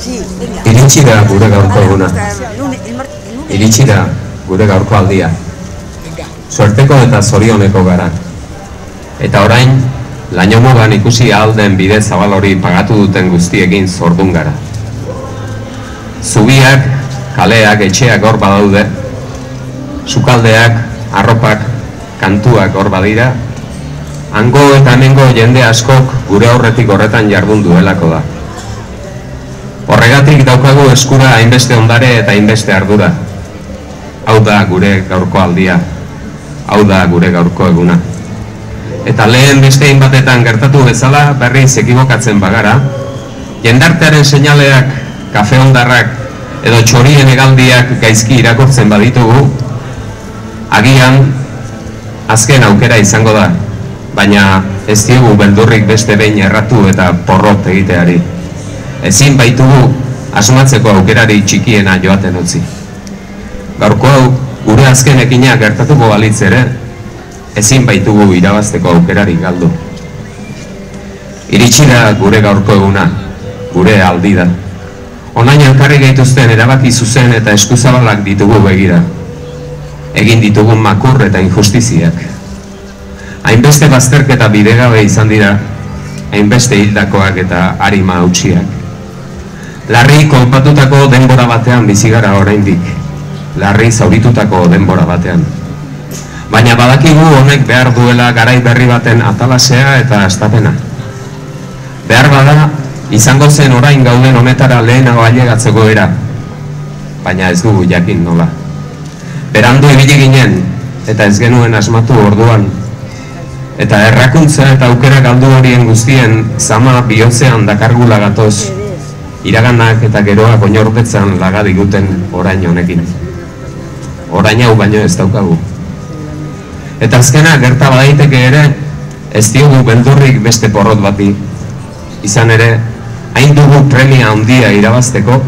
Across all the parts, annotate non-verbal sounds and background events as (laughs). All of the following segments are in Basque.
Iritsi da gure gaurko eguna. Iritsi da gure gaurko aldia. Suerteko eta zorioneko gara. Eta orain, laino mugan ikusi alden bide zabal hori pagatu duten guztiekin zordun gara. Zubiak, kaleak, etxeak hor badaude, sukaldeak, arropak, kantuak hor badira, hango eta hemengo jende askok gure aurretik horretan jardun duelako da. Horregatik daukagu eskura hainbeste ondare eta hainbeste ardura. Hau da gure gaurko aldia, hau da gure gaurko eguna. Eta lehen beste hainbatetan gertatu bezala berriz ekibokatzen bagara, jendartearen seinaleak, kafe ondarrak edo txorien egaldiak gaizki irakortzen baditugu, agian azken aukera izango da, baina ez diogu beldurrik beste behin erratu eta porrot egiteari. Ezin baitugu asmatzeko aukerari txikiena joaten utzi. Gaurko hau gure azken ekina gertatuko balitz ere, ezin baitugu irabazteko aukerari galdu. Iritsi da gure gaurko eguna, gure aldi da. Onain elkarri gaituzten erabaki zuzen eta eskuzabalak ditugu begira. Egin ditugun makur eta injustiziak. Hainbeste bazterketa bidegabe izan dira, hainbeste hildakoak eta harima hautsiak. Larri kolpatutako denbora batean bizigara oraindik. Larri zauritutako denbora batean. Baina badakigu honek behar duela garai berri baten atalasea eta astapena. Behar bada, izango zen orain gauden honetara lehenago ailegatzeko era. Baina ez dugu jakin nola. Berandu ibili ginen, eta ez genuen asmatu orduan. Eta errakuntza eta aukera galdu horien guztien zama bihotzean dakargula gatoz iraganak eta geroak oinordetzan laga diguten orain honekin. Orain hau baino ez daukagu. Eta azkena gerta badaiteke ere ez diogu beldurrik beste porrot bati. Izan ere, hain dugu premia handia irabazteko,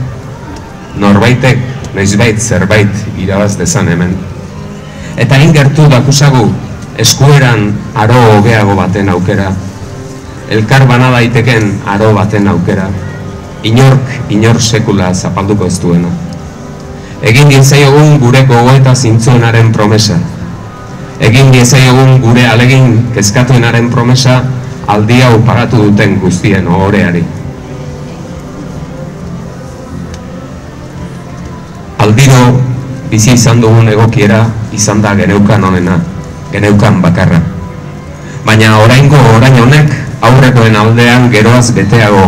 norbaitek noizbait zerbait irabaz dezan hemen. Eta hain gertu dakusagu eskueran aro hobeago baten aukera, elkar bana daiteken aro baten aukera, inork, inor sekula zapalduko ez duena. Egin diezaiogun gure gogoeta zintzuenaren promesa. Egin diezaiogun gure alegin kezkatuenaren promesa aldi hau pagatu duten guztien ohoreari. Aldiro bizi izan dugun egokiera izan da geneukan honena, geneukan bakarra. Baina oraingo orain honek aurrekoen aldean geroaz beteago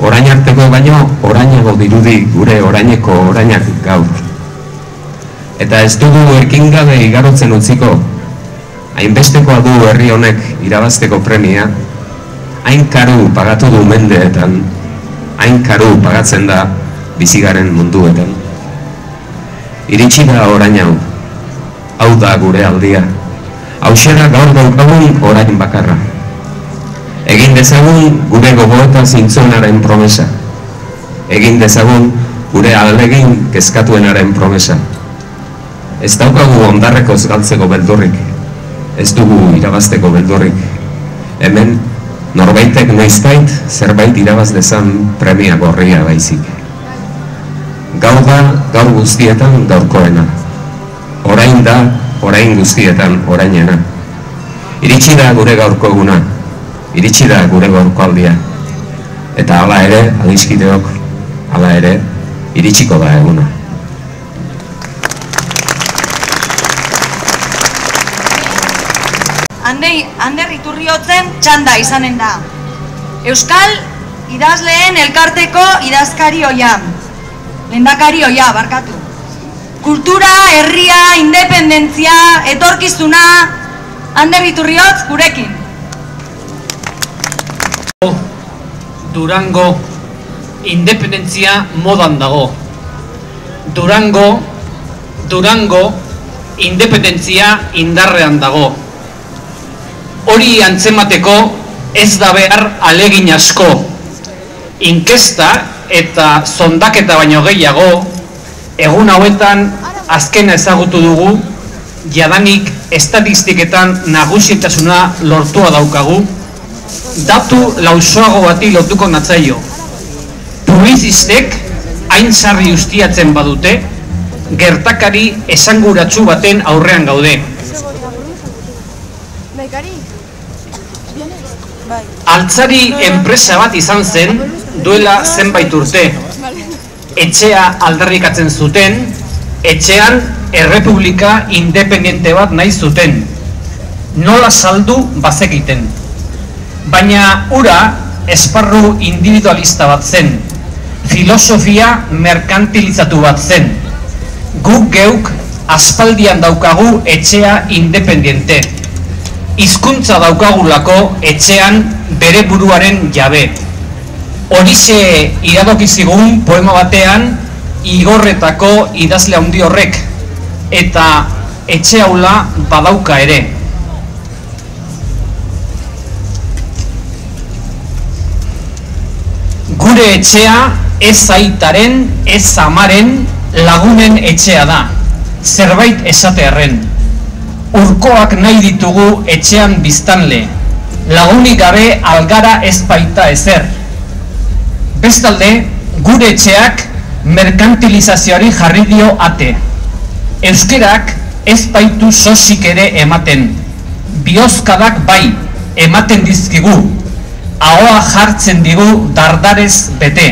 orain arteko baino orainago dirudi gure oraineko orainak gaur. Eta ez dugu ekin gabe igarotzen utziko, hainbestekoa du herri honek irabazteko premia, hain karu pagatu du mendeetan, hain karu pagatzen da bizigaren munduetan. Iritsi da orain hau, hau da gure aldia, hau gaur daukagun orain bakarra egin dezagun gure gogoeta zintzonaren promesa. Egin dezagun gure alegin kezkatuenaren promesa. Ez daukagu ondarrekoz galtzeko beldurrik. Ez dugu irabazteko beldurrik. Hemen norbaitek noizbait zerbait irabaz dezan premia gorria baizik. Gaur da, gaur guztietan gaurkoena. Orain da, orain guztietan orainena. Iritsi da gure gaurko eguna, iritsi da gure gorko aldia. Eta hala ere, adizkideok, hala ere, iritsiko da eguna. Andei, Ander Iturriotzen txanda izanen da. Euskal idazleen elkarteko idazkari oia. Lendakari oia, barkatu. Kultura, herria, independentzia, etorkizuna, Ander Iturriotz gurekin. Durango independentzia modan dago. Durango, Durango independentzia indarrean dago. Hori antzemateko ez da behar alegin asko. Inkesta eta zondaketa baino gehiago, egun hauetan azkena ezagutu dugu, jadanik estatistiketan nagusitasuna lortua daukagu, datu lausoago bati lotuko natzaio. Publizistek hain sarri ustiatzen badute, gertakari esanguratsu baten aurrean gaude. Altzari enpresa bat izan zen duela zenbait urte. Etxea aldarrikatzen zuten, etxean errepublika independiente bat nahi zuten. Nola saldu bazekiten. Baina ura esparru individualista bat zen. Filosofia merkantilizatu bat zen. Guk geuk aspaldian daukagu etxea independiente. Hizkuntza daukagulako etxean bere buruaren jabe. Horixe iradokizigun poema batean igorretako idazle handi horrek eta etxe haula badauka ere. Gure etxea ez aitaren, ez amaren lagunen etxea da. Zerbait esatearren. Urkoak nahi ditugu etxean biztanle. Lagunik gabe algara ez baita ezer. Bestalde, gure etxeak merkantilizazioari jarri dio ate. Euskerak ez baitu sosik ere ematen. Biozkadak bai, ematen dizkigu. Ahoa jartzen digu dardarez bete.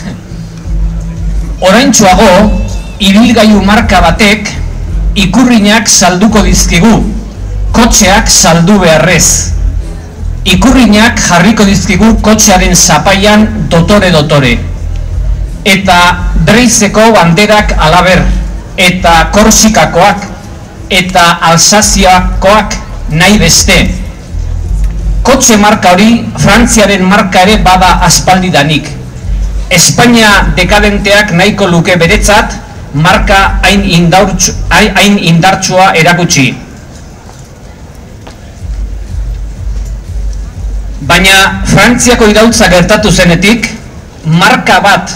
(laughs) Oraintxuago, ibilgailu marka batek ikurriñak salduko dizkigu, kotxeak saldu beharrez. Ikurriñak jarriko dizkigu kotxearen zapaian dotore-dotore. Eta dreizeko banderak alaber, eta korsikakoak, eta alsaziakoak nahi beste. Kotxe marka hori, Frantziaren marka ere bada aspaldidanik. Espainia dekadenteak nahiko luke beretzat, marka hain indartsua erakutsi. Baina Frantziako irautza gertatu zenetik, marka bat,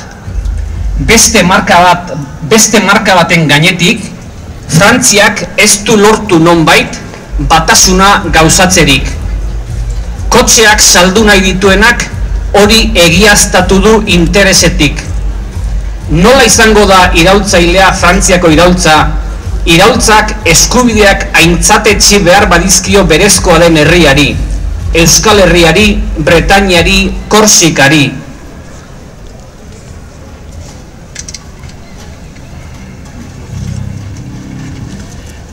beste marka bat, beste marka baten gainetik, Frantziak ez du lortu nonbait batasuna gauzatzerik. Kotxeak saldu nahi dituenak hori egiaztatu du interesetik. Nola izango da irautzailea Frantziako irautza, irautzak eskubideak aintzatetxi behar badizkio berezkoa den herriari, Euskal Herriari, Bretainiari, Korsikari.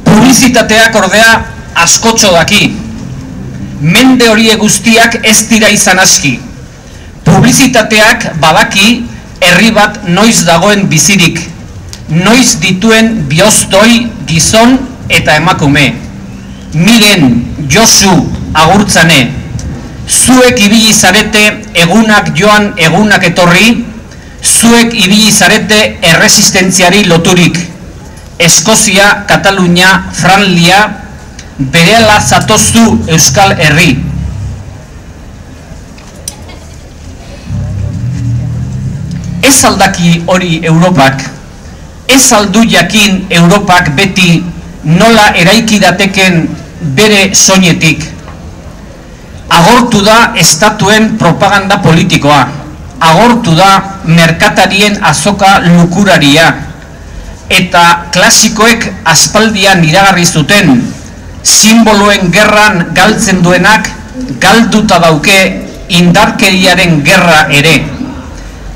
Publizitateak ordea askotxo daki. Mende horiek guztiak ez dira izan aski. Publizitateak badaki herri bat noiz dagoen bizirik. Noiz dituen bioztoi gizon eta emakume. Miren, Josu, agurtzane, zuek ibili zarete egunak joan egunak etorri, zuek ibili zarete erresistentziari loturik. Eskozia, Katalunia, Franlia, bereala zatozu Euskal Herri. Ez aldaki hori Europak, ez aldu jakin Europak beti nola eraiki dateken bere soinetik? Agortu da estatuen propaganda politikoa, agortu da merkatarien azoka lukuraria, eta klasikoek aspaldian iragarri zuten simboloen gerran galtzen duenak galduta dauke indarkeriaren gerra ere.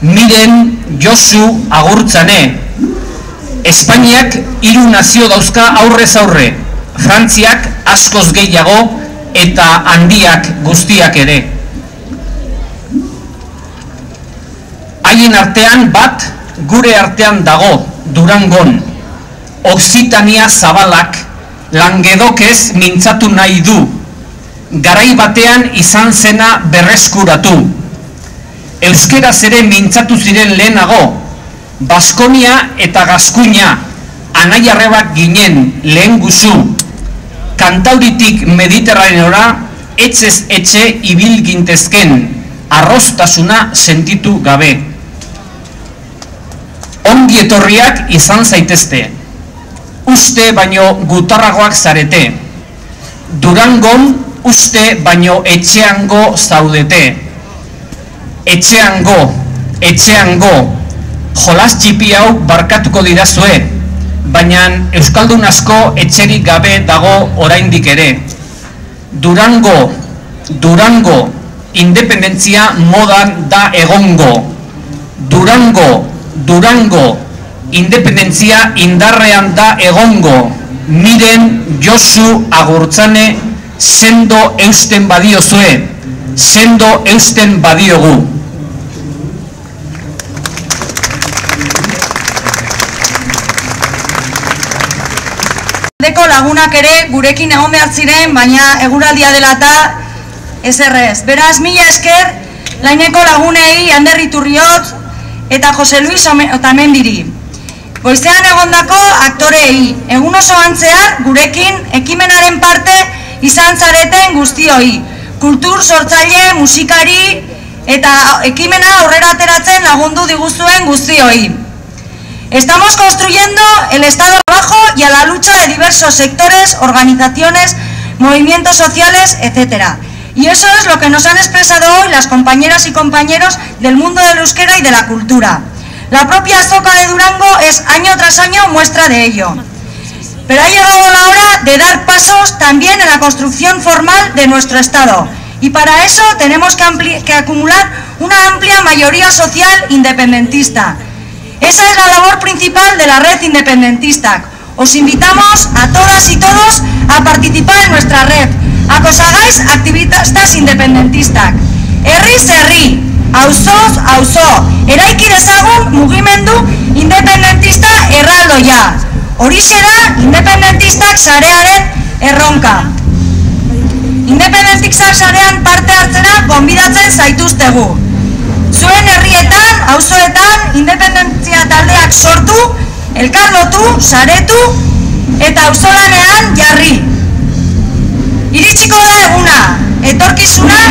Miren Josu agurtzane, Espainiak hiru nazio dauzka aurrez aurre, Frantziak askoz gehiago, eta handiak guztiak ere. Haien artean bat gure artean dago Durangon. Oksitania zabalak langedokez mintzatu nahi du. Garai batean izan zena berreskuratu. Euskeraz ere mintzatu ziren lehenago. Baskonia eta Gaskuina anaiarrebak ginen lehen guzu kantauritik mediterraneora etzez etxe ibil gintezken arrostasuna sentitu gabe. Ongi etorriak izan zaitezte. Uste baino gutarragoak zarete. Durangon uste baino etxeango zaudete. Etxeango, etxeango, jolas txipi hau barkatuko didazue, baina Euskaldun asko etxerik gabe dago oraindik ere. Durango, Durango, independentzia modan da egongo. Durango, Durango, independentzia indarrean da egongo. Miren Josu Agurtzane sendo eusten badiozue, sendo eusten badiogu. Deko lagunak ere gurekin egon behar ziren, baina eguraldia dela eta ez errez. Beraz, mila esker, laineko lagunei, Ander Iturriot eta Jose Luis Otamendiri. Goizean egondako aktorei, egun oso antzear gurekin ekimenaren parte izan zareten guztioi. Kultur sortzaile, musikari eta ekimena aurrera ateratzen lagundu diguzuen guztioi. Estamos construyendo el Estado abajo y a la lucha de diversos sectores, organizaciones, movimientos sociales, etcétera. Y eso es lo que nos han expresado hoy las compañeras y compañeros del mundo del euskera y de la cultura. La propia Zoca de Durango es año tras año muestra de ello. Pero ha llegado la hora de dar pasos también en la construcción formal de nuestro Estado. Y para eso tenemos que, acumular una amplia mayoría social independentista. Esa es la labor principal de la red independentista. Os invitamos a todas y todos a participar en nuestra red, a que os hagáis activistas herri, auzoz auzo, eraiki dezagun mugimendu independentista erraldoia. Horixe da independentistak sarearen erronka. Independentistak sarean parte hartzera gonbidatzen zaituztegu. Zuen herrietan, auzoetan, independentzia taldeak sortu, elkarlotu, saretu eta auzolanean jarri. Iritsiko da eguna, etorkizuna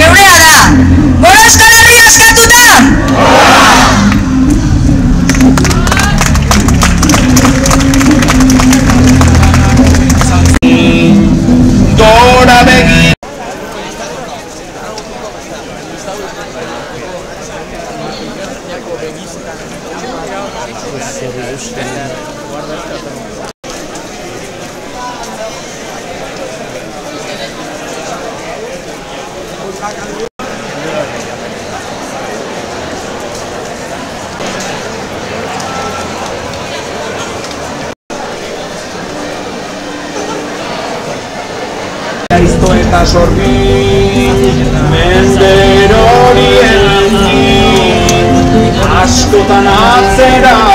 geurea da. Gora Euskal Herria eskatuta! Sorgi Mender horien Askotan atzerari